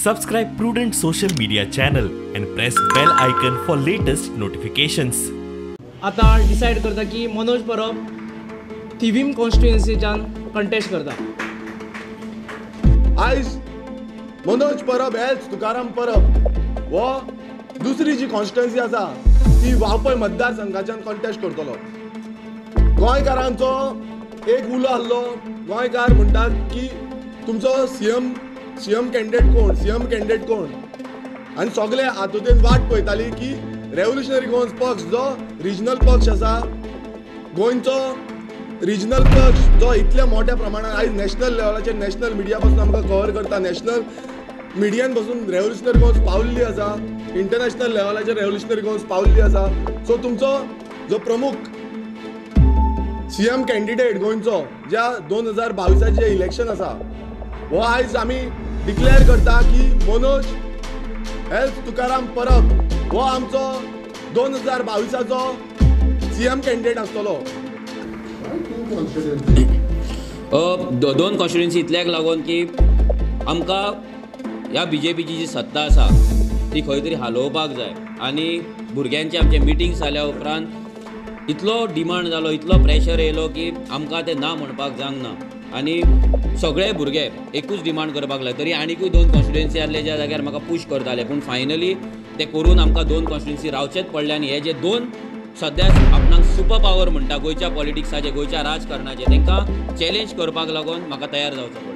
Subscribe Prudent Social Media channel and press bell icon for latest notifications. आतां decide करता की मनोज परब थिवीम कॉन्स्टिट्युएन्सीच्यान contest करता. आयज मनोज परब हेच तुकाराम परब हो दुसरी जी कॉन्स्टिट्युएन्सी आसा ती वावपय मतदारसंघाच्यान कॉन्टेस्ट करतलो. गोंयकारांचो एक उलो आसलो गोंयकार म्हणटात की तुमचो सीएम सीएम कॅन्डिडेट कोण? सीएम कॅन्डिडेट कोण? आनी सगळे हातूंतल्यान वाट पळयताली की रेव्होल्युशनरी गोवन्स पक्ष जो रिजनल पक्ष आसा. गोंयचो रिजनल पक्ष जो इतल्या मोठ्या प्रमाणात आयज नॅशनल लेवलाचेर नॅशनल मिडिया पासून आमकां कव्हर करता. नॅशनल मिडियानपासून रेव्होल्युशनरी गोवन्स पावल्ली आसा. इंटरनॅशनल लेवलाचेर रेव्होल्युशनरी गोवन्स पावल्ली आसा. सो तुमचो जो प्रमुख सीएम कॅन्डिडेट गोंयचो ज्या दोन हजार बावीसाचे इलेक्शन आसा हो आयज आमी डिक्लेअर करता की मनोज हेल्थ तुकाराम परब हो आमचो दोन हजार बावीसाचो सीएम कॅन्डिडेट आसतलो अ, दोन कॉन्स्टिट्युएन्सी इतल्याक लागून की आमकां ह्या बी जे पीची जी सत्ता आसा ती खंय तरी हालोवपाक जाय. आनी भुरग्यांचे आमचे मिटींग्स जाल्या उपरांत इतलो डिमांड जालो इतलो प्रेशर येयलो की आमकां तें ना म्हणपाक जावंक ना. आनी सगळे भुरगे एकूच डिमांड करपाक लागले. तरी आनीकूय दोन कॉन्स्टिट्युएन्सी आसले ज्या जाग्यार म्हाका पुश करताले पूण फायनली ते करून आमकां दोन कॉन्स्टिट्युएन्सी रावचेच पडले आनी हे जे दोन सद्या आपणाक सुपर पावर म्हणटा गोंयच्या पॉलिटिक्साचे गोंयच्या राजकारणाचे तांकां चॅलेंज करपाक लागून म्हाका तयार जावचो पडलो.